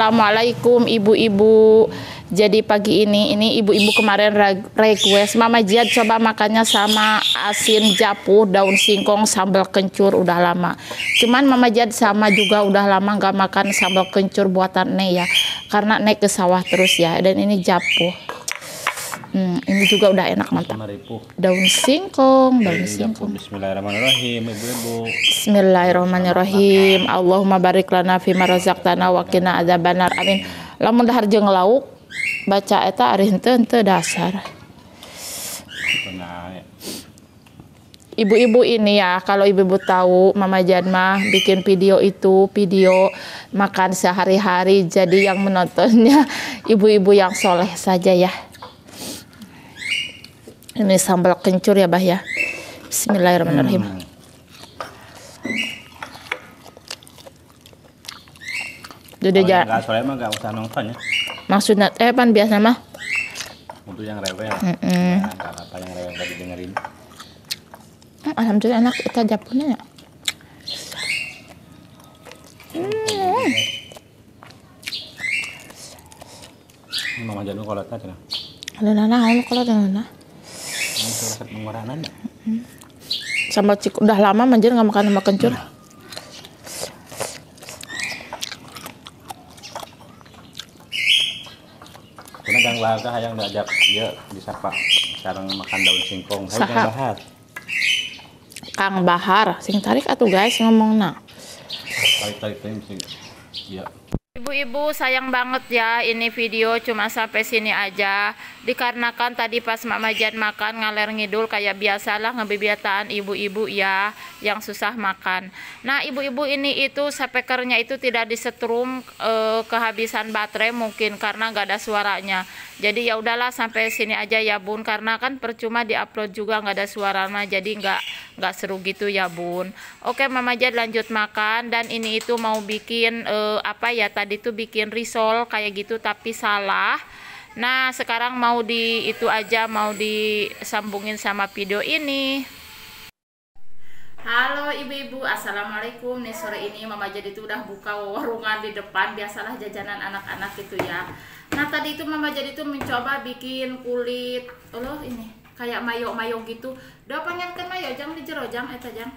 Assalamualaikum ibu-ibu. Jadi pagi ini ini ibu-ibu kemarin request Mama Jihad coba makannya sama asin japu, daun singkong, sambal kencur udah lama. Cuman Mama Jihad sama juga udah lama nggak makan sambal kencur buatan Ne ya. Karena naik ke sawah terus ya. Dan ini japu. Hmm, ini juga udah enak mantap. Daun singkong, daun singkong. Bismillahirrahmanirrahim, ibu-ibu. Bismillahirrahmanirrahim. Allahumma barik lana fi ma razaqtana wa qina adzabannar. Amin. Lamun dahar jeung lauk baca eta ari henteu henteu dasar. Ibu-ibu ini ya, kalau ibu-ibu tahu Mama Janma bikin video itu, video makan sehari-hari, jadi yang menontonnya ibu-ibu yang soleh saja ya. Ini sambal kencur ya, Bah ya. Bismillahirrahmanirrahim. Hmm. Jadi ya. Enggak soalnya mah enggak usah nonton ya. Maksudnya eh pan biasa mah. Untuk yang rewel. Mm -mm. Nah, apa yang rewel tadi dengerin. Hmm, alhamdulillah enak kita japunnya ya. Hmm. Mama jangan kalau tadi. Ada nana, kalau ada nana hmm. sama cik udah lama manjir nggak makan sama kencur hmm. Karena gang bahar yang diajak dia disapa sekarang makan daun singkong. Hai Kang Bahar. Kang Bahar, sing tarik atuh guys ngomong nak. Tarik tarik tarik Iya. Ibu-ibu sayang banget ya ini video cuma sampai sini aja dikarenakan tadi pas Mama Jan makan ngaler ngidul kayak biasalah ngebibiataan ibu-ibu ya yang susah makan. Nah ibu-ibu ini itu speakernya itu tidak disetrum eh, kehabisan baterai mungkin karena nggak ada suaranya. Jadi ya udahlah sampai sini aja ya bun. Karena kan percuma diupload juga nggak ada suaranya jadi nggak nggak seru gitu ya bun. Oke Mama Jan lanjut makan. Dan ini itu mau bikin eh, apa ya tadi tuh bikin risol kayak gitu tapi salah nah sekarang mau di itu aja mau disambungin sama video ini Halo ibu-ibu, assalamualaikum. Nih sore ini mama jadi tuh udah buka warungan di depan, biasalah jajanan anak-anak gitu ya. Nah tadi itu mama jadi tuh mencoba bikin kulit, oh ini kayak mayo-mayo gitu. Udah pengen kan mayo, jangan dijerojang, eta jang.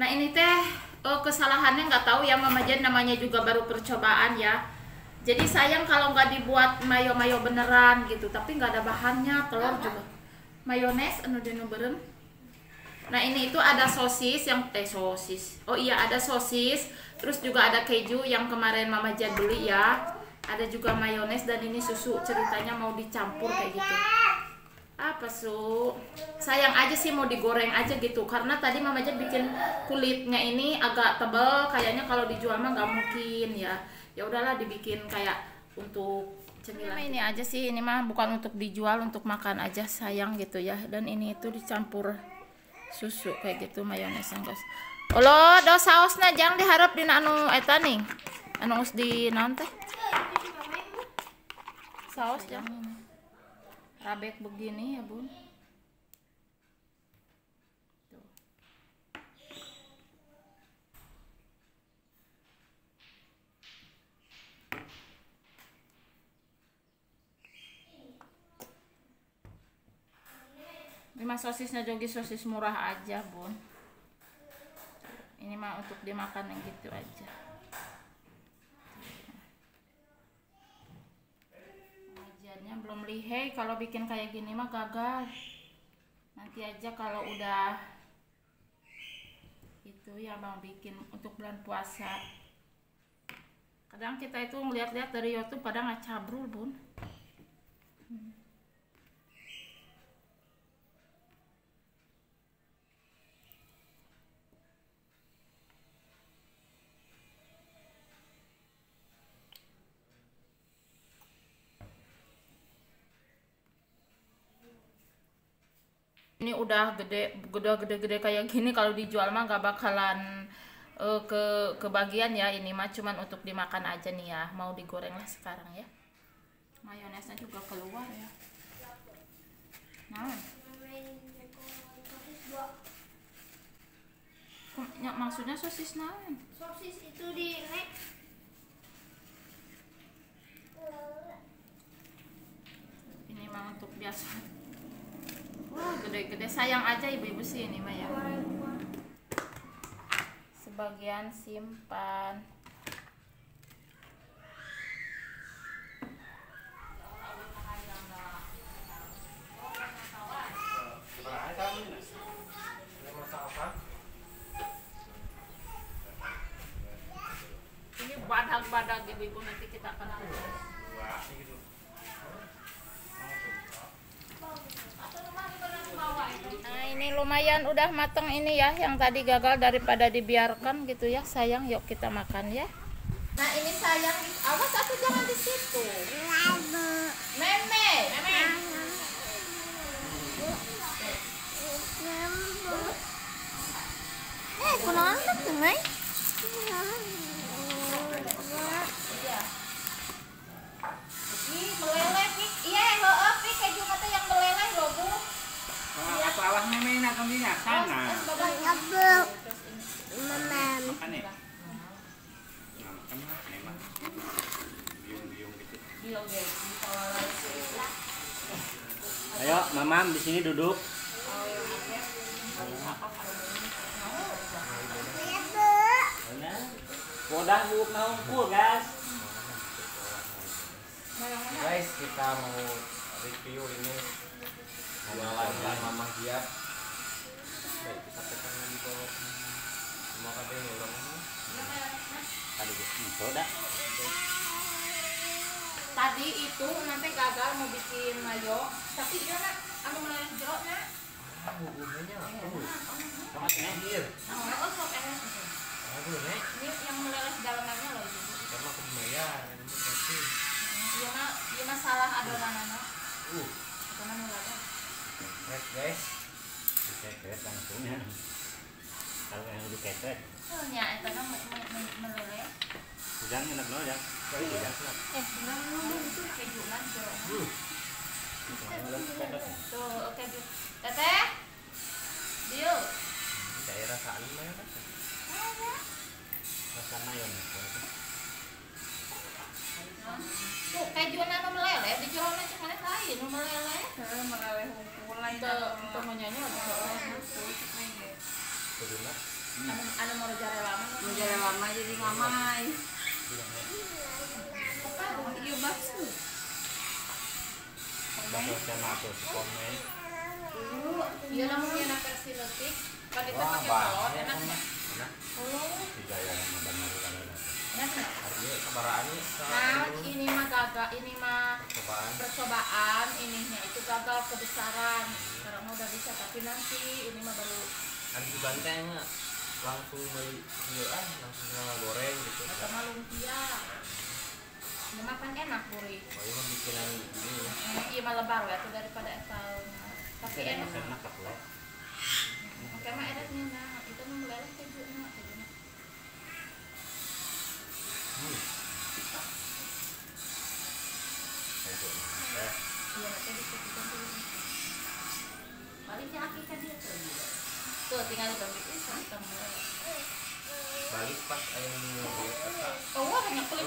Nah ini teh oh, kesalahannya nggak tahu ya Mama Jen namanya juga baru percobaan ya jadi sayang kalau nggak dibuat mayo-mayo beneran gitu tapi nggak ada bahannya telur juga. Mayones anu dino beren nah ini itu ada sosis yang eh sosis. Oh iya ada sosis terus juga ada keju yang kemarin Mama Jen beli ya. Ada juga mayones dan ini susu ceritanya mau dicampur kayak gitu apa su? Sayang aja sih mau digoreng aja gitu karena tadi mama aja bikin kulitnya ini agak tebal kayaknya kalau dijual mah nggak mungkin ya. Ya udahlah dibikin kayak untuk cemilan. Ini aja sih ini mah bukan untuk dijual untuk makan aja sayang gitu ya. Dan ini itu dicampur susu kayak gitu mayonesnya guys Olo, do saosnya jangan diharap di anu eta nih anu di nanti saus jangan rabek begini ya bun. Lima sosisnya jogi sosis murah aja bun. Ini mah untuk dimakan yang gitu aja belum lihai. Kalau bikin kayak gini mah gagal. Nanti aja kalau udah itu ya bang bikin untuk bulan puasa. Kadang kita itu ngeliat-liat dari YouTube pada nggak cabrul bun. Hmm. ini udah gede gede gede gede kayak gini kalau dijual mah gak bakalan uh, ke kebagian ya. Ini mah cuman untuk dimakan aja nih ya. Mau digoreng lah sekarang ya. Mayonesnya juga keluar ya. Nah. Maksudnya sosis nah. Sosis itu di ini mah untuk biasa gede-gede. Sayang aja ibu-ibu sih ini mah ya. Sebagian simpan. Ini badak-badak ibu-ibu nanti kita akan Nah ini lumayan udah mateng ini ya Yang tadi gagal daripada dibiarkan gitu ya. Sayang yuk kita makan ya. Nah ini sayang. Awas aku jangan di situ Sana. Ditawar Ayo, mamam di sini duduk. Udah bu mau full guys. Guys, kita mau review ini jualan Mama Giat. Baik, kita tekan untuk semua kata ini ulang. Tadi itu dah. tadi itu nanti gagal mau bikin mayo tapi dia nak anu meleleh jeruknya Ah. Sama tengah. Iya. oh oh sok enak Aku nih, ini yang meleleh dalamannya loh kebayar. Ini berarti. dia mah dia mah salah adonan anak Uh, karena guys. Dikeket langsung ya. Kalau yang dikeket, oh nya itu me- me- meleleh jangan enak no ya. Jangan enak. eh keju kan jeruknya Uh, Kalau dikeket. tuh oke keju teteh Dio ini daerah Salim ya kan? Rasa mayones. tuh keju anu meleleh di jeruknya cuma lain nu meleleh meleleh hukulan tuh tuh menyanyi lagi Kuduna. anu anu mau jare lama menjadi lama jadi ngamai iya bakso Bakso sama tuh komen. Iya namanya anak versi letik. Kalau kita Wah, pakai telur banyak enak kan. nggak? Enak. Oh, Tiga yang ada marukan ini. enak nggak? Artinya kebaraannya Nah, ini mah gagal, ini mah Cobaan. percobaan, ininya itu gagal kebesaran. Sekarang mah udah bisa, tapi nanti ini mah baru Ada di bantengnya langsung beli ah langsung sama goreng gitu. sama lumpia. Ini mah kan enak gurih. Oh ini mah bikinan ini ya. Hmm, Iya mah lebar ya tuh daripada esal. Tapi enak. Enak kok lo. Oke mah enaknya nah, itu mah meleleh keju nah. kejunya. Kayak Eh, Iya, nanti disebutkan dulu. Baliknya aki kan dia tuh. Tuh, tinggal dibagi itu meleleh. balik pas dia kata. Oh, wah, banyak kulit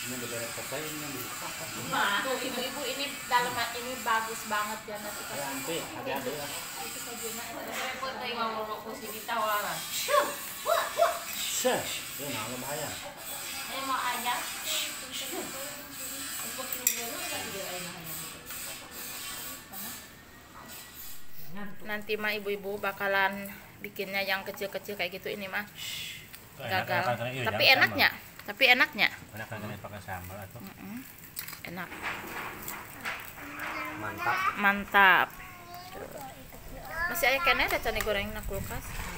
Ini udah beres selesai ini yang di. Nah, tuh ibu-ibu ini dalam ini bagus banget ya nanti Ya, nanti ada-ada ya. itu kejunya itu repot teh ngomong ku sini tawaran Seh, itu nah bahaya. Nanti mah ibu-ibu bakalan bikinnya yang kecil-kecil kayak gitu ini mah. Gagal. tapi enaknya. tapi enaknya. Enak kan pakai sambal atau? Mm-mm. enak. Mantap. Mantap. Masih ayah kene ada cane goreng na kulkas